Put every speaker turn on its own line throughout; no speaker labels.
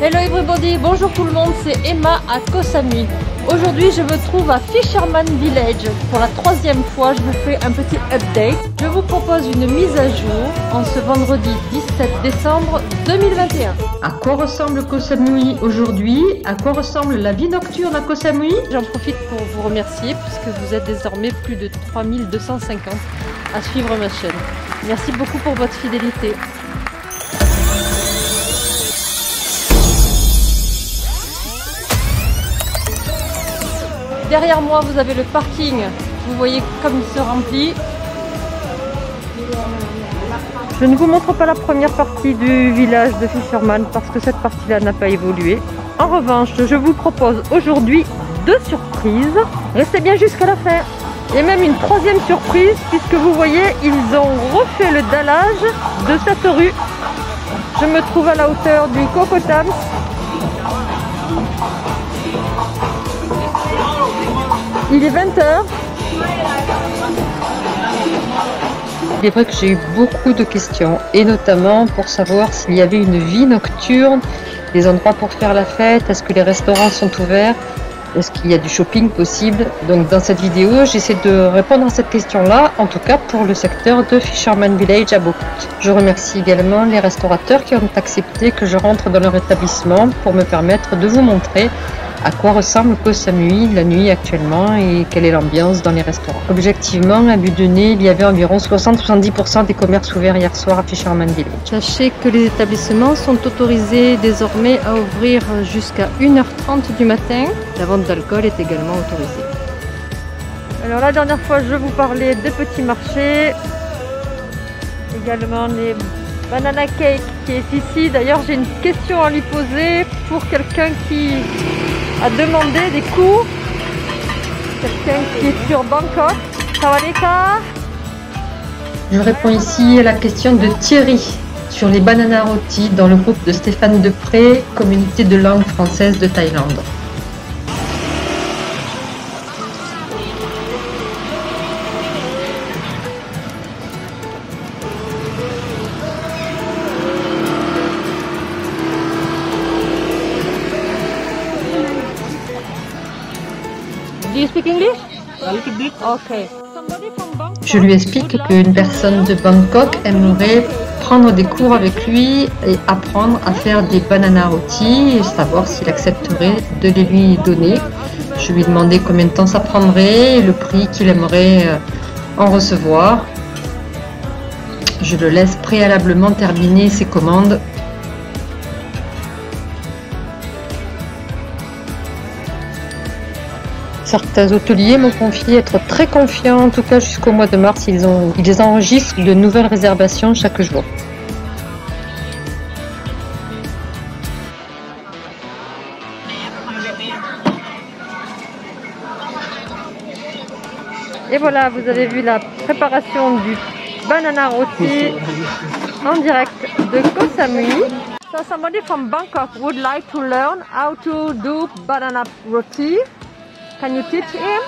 Hello everybody, bonjour tout le monde, c'est Emma à Koh Samui. Aujourd'hui je me trouve à Fisherman Village. Pour la troisième fois, je vous fais un petit update. Je vous propose une mise à jour en ce vendredi 17 décembre 2021.
À quoi ressemble Koh Samui aujourd'hui? À quoi ressemble la vie nocturne à Koh Samui
J'en profite pour vous remercier puisque vous êtes désormais plus de 3250 à suivre ma chaîne. Merci beaucoup pour votre fidélité. Derrière moi, vous avez le parking. Vous voyez comme il se remplit. Je ne vous montre pas la première partie du village de Fisherman parce que cette partie-là n'a pas évolué. En revanche, je vous propose aujourd'hui deux surprises. Restez bien jusqu'à la fin. Et même une troisième surprise puisque vous voyez, ils ont refait le dallage de cette rue. Je me trouve à la hauteur du Cocotam Il est 20h.
Il est vrai que j'ai eu beaucoup de questions, et notamment pour savoir s'il y avait une vie nocturne, des endroits pour faire la fête, est-ce que les restaurants sont ouverts, est-ce qu'il y a du shopping possible. Donc dans cette vidéo, j'essaie de répondre à cette question-là, en tout cas pour le secteur de Fisherman Village à Bokut. Je remercie également les restaurateurs qui ont accepté que je rentre dans leur établissement pour me permettre de vous montrer à quoi ressemble Koh Samui la nuit actuellement et quelle est l'ambiance dans les restaurants. Objectivement, à but de nez, il y avait environ 60-70% des commerces ouverts hier soir à Fisherman Village.
Sachez que les établissements sont autorisés désormais à ouvrir jusqu'à 1h30 du matin. La vente d'alcool est également autorisée. Alors la dernière fois, je vous parlais des petits marchés, également les banana cake qui est ici. D'ailleurs, j'ai une question à lui poser pour quelqu'un qui a demandé des cours. Quelqu'un qui est sur Bangkok.
Je réponds ici à la question de Thierry sur les bananas rôtis dans le groupe de Stéphane Depré, communauté de langue française de Thaïlande.
Do you speak English? Okay.
Je lui explique qu'une personne de Bangkok aimerait prendre des cours avec lui et apprendre à faire des bananas rôtis et savoir s'il accepterait de les lui donner. Je lui ai demandé combien de temps ça prendrait et le prix qu'il aimerait euh, en recevoir. Je le laisse préalablement terminer ses commandes Certains hôteliers m'ont confié être très confiants, en tout cas jusqu'au mois de mars, ils, ils enregistrent de nouvelles réservations chaque jour.
Et voilà, vous avez vu la préparation du banana rôti en direct de Koh Samui. So somebody from Bangkok would like to learn how to do banana roti. Can you teach him?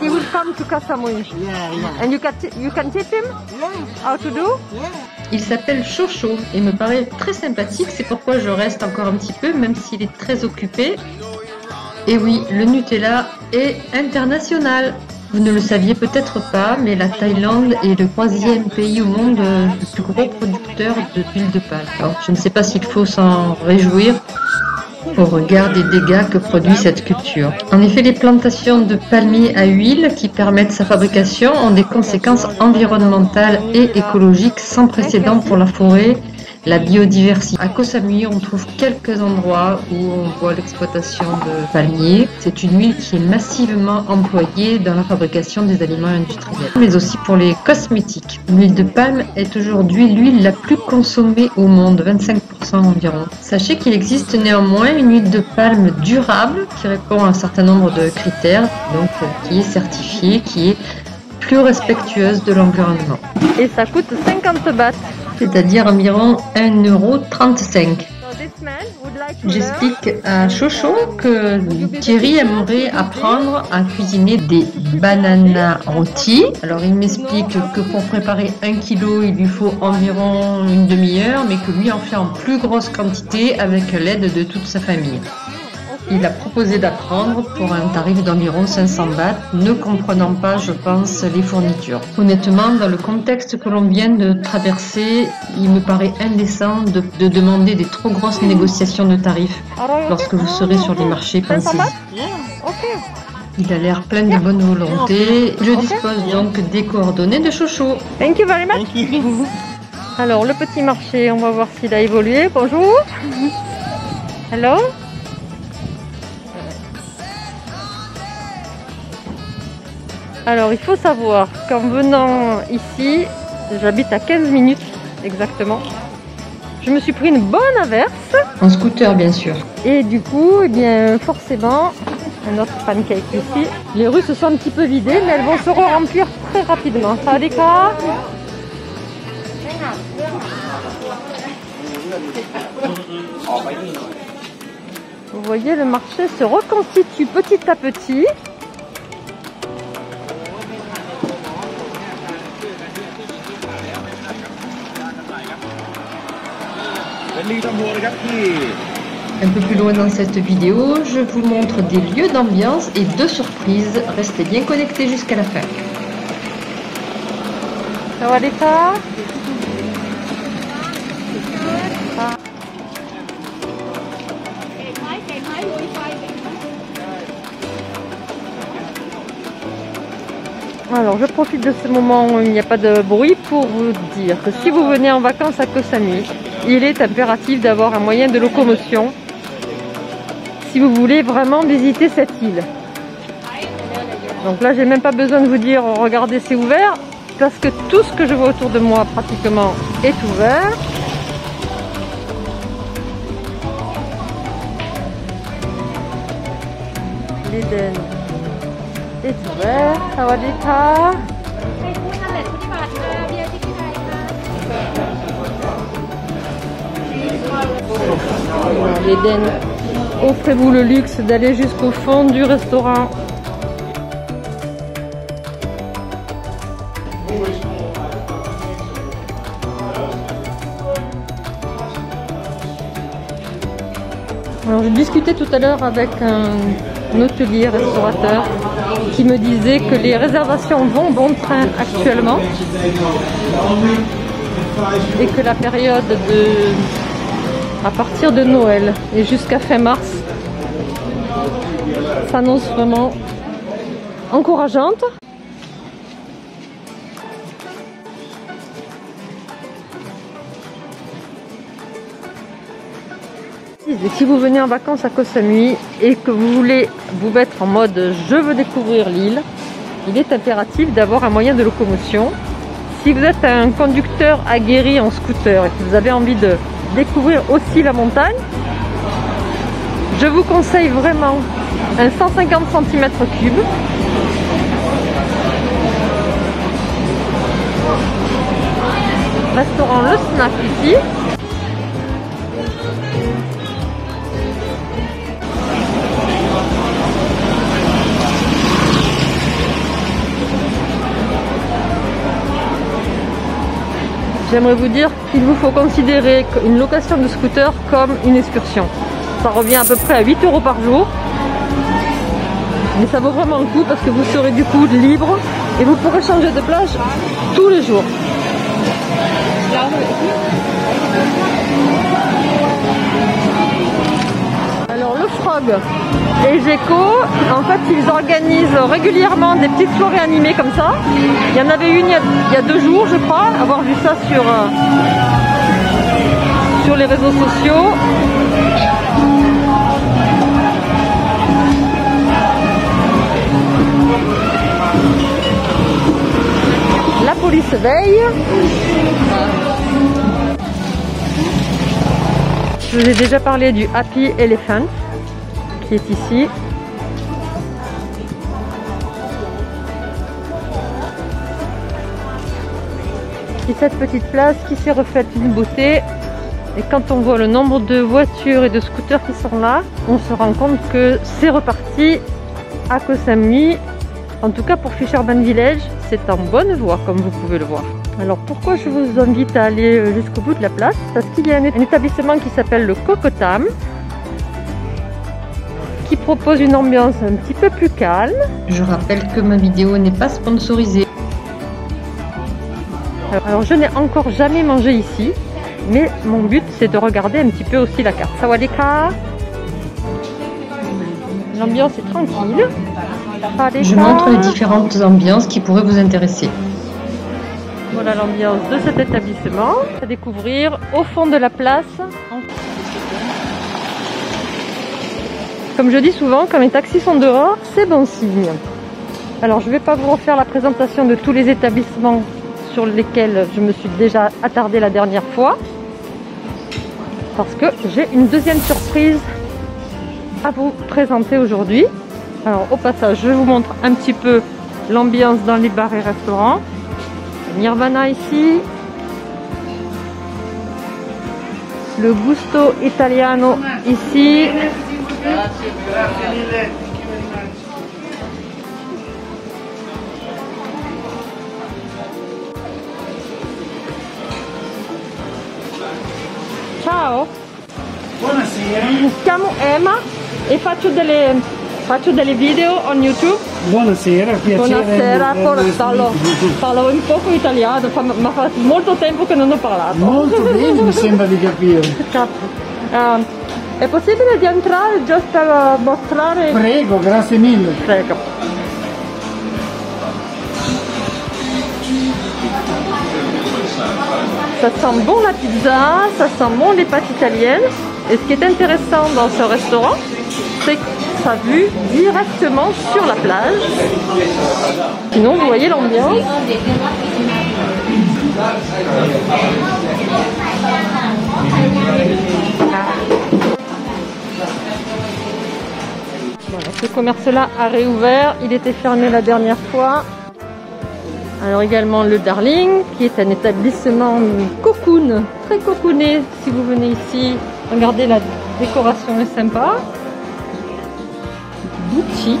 He will come to Koh Samui.
Yeah, yeah.
And you can, you can teach him?
Yeah,
how to do?
yeah.
Il s'appelle Chocho et me paraît très sympathique, c'est pourquoi je reste encore un petit peu, même s'il est très occupé. Et oui, le Nutella est international. Vous ne le saviez peut-être pas, mais la Thaïlande est le troisième pays au monde euh, le plus gros producteur d'huile de palme. Alors, je ne sais pas s'il faut s'en réjouir au regard des dégâts que produit cette culture. En effet, les plantations de palmiers à huile qui permettent sa fabrication ont des conséquences environnementales et écologiques sans précédent pour la forêt, la biodiversité. À Koh Samui, on trouve quelques endroits où on voit l'exploitation de palmiers. C'est une huile qui est massivement employée dans la fabrication des aliments industriels, mais aussi pour les cosmétiques. L'huile de palme est aujourd'hui l'huile la plus consommée au monde, 25% environ. Sachez qu'il existe néanmoins une huile de palme durable qui répond à un certain nombre de critères, donc qui est certifiée, qui est plus respectueuse de l'environnement,
Et ça coûte 50 bahts.
C'est-à-dire environ 1,35€.
So this man would
J'explique à Chocho que Thierry aimerait apprendre à cuisiner des bananas rôtis. Alors il m'explique que pour préparer un kilo, il lui faut environ une demi-heure, mais que lui en fait en plus grosse quantité avec l'aide de toute sa famille. Il a proposé d'apprendre pour un tarif d'environ 500 bahts, ne comprenant pas, je pense, les fournitures. Honnêtement, dans le contexte que l'on vient de traverser, il me paraît indécent de, de demander des trop grosses négociations de tarifs lorsque vous serez sur les marchés. Pensez. Il a l'air plein de bonne volonté. Je dispose donc des coordonnées de Chocho.
Thank you very much. Alors, le petit marché, on va voir s'il a évolué. Bonjour. Hello. Alors, il faut savoir qu'en venant ici, j'habite à 15 minutes exactement. Je me suis pris une bonne averse.
En scooter, bien sûr.
Et du coup, eh bien, forcément, un autre pancake ici. Les rues se sont un petit peu vidées, mais elles vont se remplir très rapidement. Ça cas Vous voyez, le marché se reconstitue petit à petit.
Un peu plus loin dans cette vidéo, je vous montre des lieux d'ambiance et deux surprises. Restez bien connectés jusqu'à la fin.
Ça va des Je profite de ce moment où il n'y a pas de bruit pour vous dire que si vous venez en vacances à Koh Samui, il est impératif d'avoir un moyen de locomotion si vous voulez vraiment visiter cette île. Donc là, j'ai même pas besoin de vous dire regardez, c'est ouvert parce que tout ce que je vois autour de moi pratiquement est ouvert. L'Éden ouvert. Sawadika. L'Éden, offrez-vous le luxe d'aller jusqu'au fond du restaurant. Alors, je discutais tout à l'heure avec un, un hôtelier restaurateur qui me disait que les réservations vont bon train actuellement et que la période de à partir de Noël et jusqu'à fin mars s'annonce vraiment encourageante. Et si vous venez en vacances à Koh Samui et que vous voulez vous mettre en mode je veux découvrir l'île, il est impératif d'avoir un moyen de locomotion. Si vous êtes un conducteur aguerri en scooter et que vous avez envie de découvrir aussi la montagne, je vous conseille vraiment un 150 cm3. Restaurant Le Snack ici. J'aimerais vous dire qu'il vous faut considérer une location de scooter comme une excursion. Ça revient à peu près à 8 euros par jour. Mais ça vaut vraiment le coup parce que vous serez du coup libre et vous pourrez changer de plage tous les jours. Et Geco, en fait ils organisent régulièrement des petites soirées animées comme ça. Il y en avait une il y a, il y a deux jours je crois, avoir vu ça sur, euh, sur les réseaux sociaux. La police veille. Je vous ai déjà parlé du Happy Elephant qui est ici. Et cette petite place qui s'est refaite d'une beauté. Et quand on voit le nombre de voitures et de scooters qui sont là, on se rend compte que c'est reparti à Koh Samui. En tout cas pour Fisherman Village, c'est en bonne voie comme vous pouvez le voir. Alors pourquoi je vous invite à aller jusqu'au bout de la place? Parce qu'il y a un établissement qui s'appelle le Cocotam qui propose une ambiance un petit peu plus calme.
Je rappelle que ma vidéo n'est pas sponsorisée.
Alors je n'ai encore jamais mangé ici, mais mon but c'est de regarder un petit peu aussi la carte. Sawadeka L'ambiance est tranquille.
Je montre les différentes ambiances qui pourraient vous intéresser.
Voilà l'ambiance de cet établissement. À découvrir au fond de la place. Comme je dis souvent, quand les taxis sont dehors, c'est bon signe. Alors je ne vais pas vous refaire la présentation de tous les établissements sur lesquels je me suis déjà attardée la dernière fois. Parce que j'ai une deuxième surprise à vous présenter aujourd'hui. Alors au passage, je vous montre un petit peu l'ambiance dans les bars et restaurants. Nirvana ici. Le Gusto Italiano ici. Ciao.
Buonasera.
Mi chiamo Emma e faccio delle, faccio delle video on YouTube.
Buonasera, piacere.
Buonasera, por- parlo, parlo un poco italiano, ma fa molto tempo che non ho parlato.
Molto bene, mi sembra di capire.
Cap- ehm, è possibile di entrare giusto per mostrare?
Prego, grazie mille.
Prego. Ça sent bon la pizza, ça sent bon les pâtes italiennes. Et ce qui est intéressant dans ce restaurant, c'est que ça a vue directement sur la plage. Sinon, vous voyez l'ambiance. Ce commerce-là a réouvert. Il était fermé la dernière fois. Alors également le Darling, qui est un établissement cocoon, très cocooné si vous venez ici. Regardez la décoration est sympa. Boutique.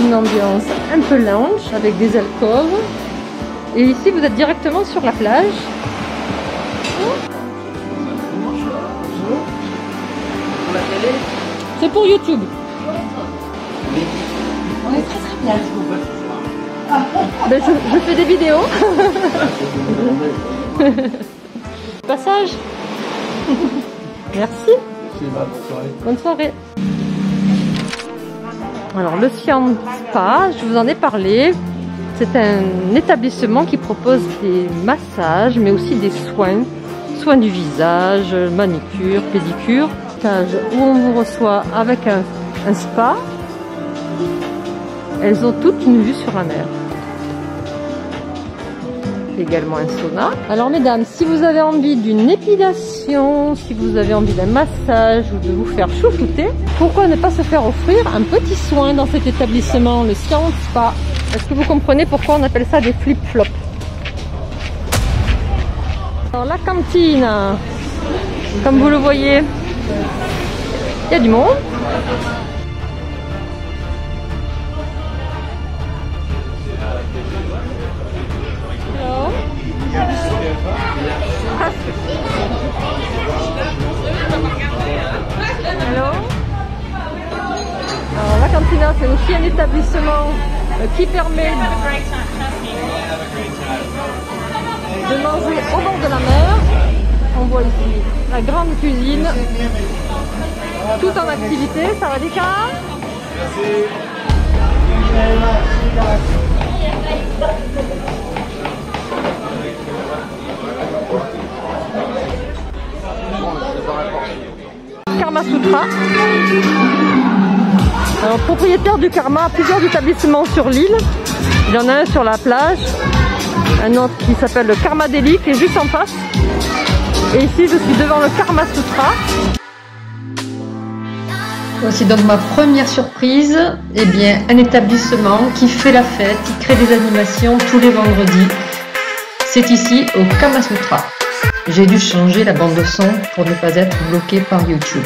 Une ambiance un peu lounge avec des alcôves. Et ici vous êtes directement sur la plage. C'est pour YouTube. Ben, je, je fais des vidéos. Passage. Merci. Bonne soirée. Alors le Siam Spa, je vous en ai parlé. C'est un établissement qui propose des massages, mais aussi des soins. Soins du visage, manicure, pédicure. Où on vous reçoit avec un, un spa. Elles ont toutes une vue sur la mer. Également un sauna. Alors mesdames, si vous avez envie d'une épilation, si vous avez envie d'un massage ou de vous faire chouchouter, pourquoi ne pas se faire offrir un petit soin dans cet établissement, le Science Spa? Est-ce que vous comprenez pourquoi on appelle ça des flip-flops? Alors la cantine, comme vous le voyez, il y a du monde. Alors la cantina c'est aussi un établissement euh, qui permet de manger au bord de la mer. On voit ici la grande cuisine, tout en activité. Ça cas Karma Sutra. Alors, propriétaire du Karma a plusieurs établissements sur l'île. Il y en a un sur la plage, un autre qui s'appelle le Karma Delhi qui est juste en face. Et ici, je suis devant le Karma Sutra.
Voici donc ma première surprise. Eh un établissement qui fait la fête, qui crée des animations tous les vendredis. C'est ici au Kamasutra. J'ai dû changer la bande de son pour ne pas être bloqué par YouTube.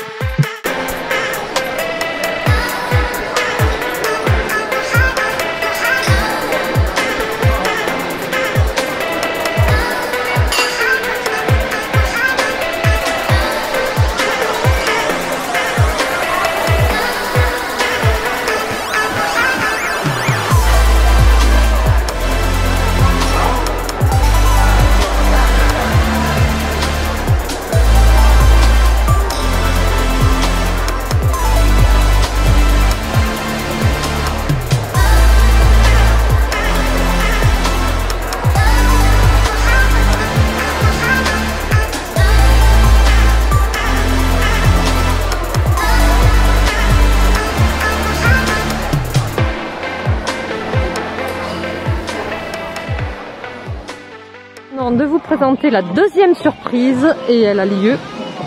Présenter la deuxième surprise et elle a lieu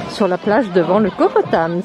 sur la plage devant le Corotams.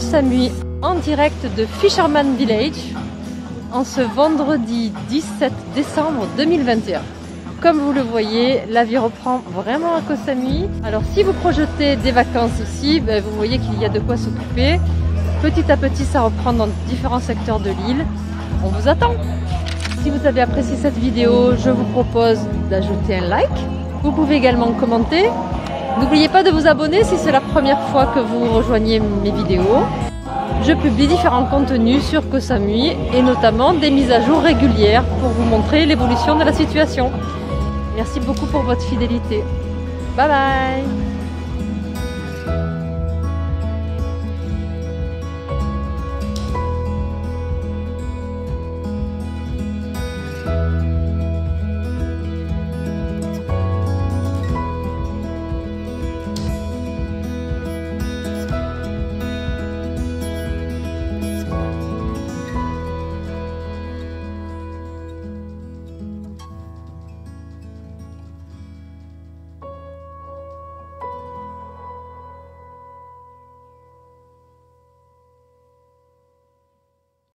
Samui en direct de Fisherman Village en ce vendredi 17 décembre 2021. Comme vous le voyez, la vie reprend vraiment à Koh Samui. Alors si vous projetez des vacances ici, ben, vous voyez qu'il y a de quoi s'occuper. Petit à petit, ça reprend dans différents secteurs de l'île. On vous attend. Si vous avez apprécié cette vidéo, je vous propose d'ajouter un like. Vous pouvez également commenter N'oubliez pas de vous abonner si c'est la première fois que vous rejoignez mes vidéos. Je publie différents contenus sur Koh Samui et notamment des mises à jour régulières pour vous montrer l'évolution de la situation. Merci beaucoup pour votre fidélité. Bye bye